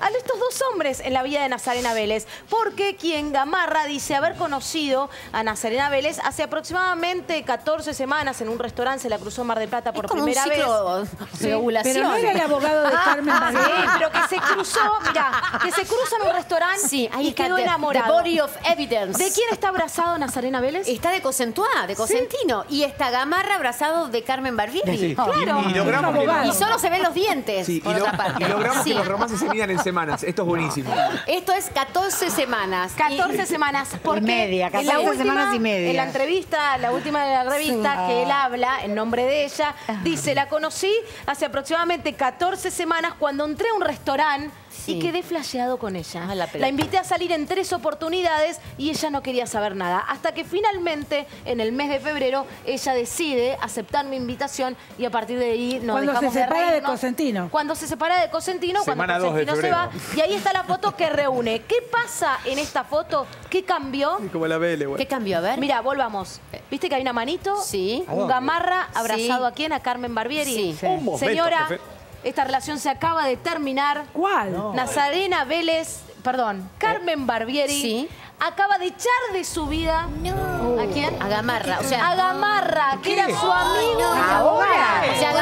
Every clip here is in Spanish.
a estos dos hombres en la vida de Nazarena Vélez, porque quien Gamarra dice haber conocido a Nazarena Vélez hace aproximadamente 14 semanas en un restaurante, se la cruzó Mar del Plata por Es como un primera ciclo vez. de ovulación. Pero no era el abogado de Carmen Ah, sí, pero que se cruzó, mira, que se cruza en un restaurante Sí, ahí y quedó the- enamorado. The body of evidence. ¿De quién está abrazado Nazarena Vélez? Está de Cosentuá, de Cosentino. Y está Gamarra abrazado de Carmen Barbieri. Sí. Claro. Y, y logramos. Y solo se ven los dientes, sí, y por lo- otra parte. y logramos Sí. que los romances se midan en semanas. Esto es buenísimo. Esto es 14 semanas. 14 semanas. Porque media, en la 14 última- semanas y media. En la entrevista, la última de la revista, que él habla en nombre de ella, dice, la conocí hace aproximadamente 14 semanas cuando entré a un restaurante Sí. y quedé flasheado con ella. Ah, la la invité a salir en tres oportunidades y ella no quería saber nada. Hasta que finalmente, en el mes de febrero, ella decide aceptar mi invitación y a partir de ahí nos Cuando se dejamos de separa de reírnos. Cosentino. Cuando se separa de Cosentino, Semana cuando 2 de Cosentino se va. Y ahí está la foto que reúne. ¿Qué pasa en esta foto? ¿Qué cambió? Como la BL, güey. ¿Qué cambió? A ver. Mira, volvamos. ¿Viste que hay una manito? Sí. Un gamarra abrazado Sí. a quién? A Carmen Barbieri. Sí. Sí. Un momento, Señora, jefe. Esta relación se acaba de terminar. ¿Cuál? Nazarena Vélez, perdón, Carmen Barbieri Sí. acaba de echar de su vida. ¿A quién? A Gamarra. O sea, A Gamarra, que era su amigo.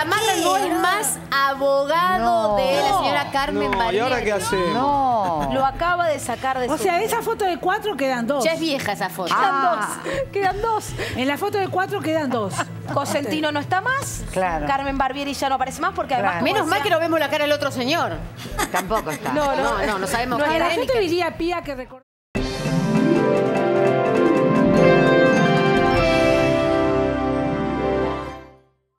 No es más abogado No. de la señora Carmen No, ¿y Barbieri. ahora qué hacemos? No. Lo acaba de sacar de O su sea, vida. esa foto de cuatro quedan dos. Ya es vieja esa foto. Quedan Ah. dos. Quedan dos. En la foto de cuatro quedan dos. Cosentino no está más. Claro. Carmen Barbieri ya no aparece más porque además. Claro. Menos mal que no vemos la cara del otro señor. Tampoco está. No, no, no, no sabemos No, quién En la es. ni foto qué- diría Pía que recordó.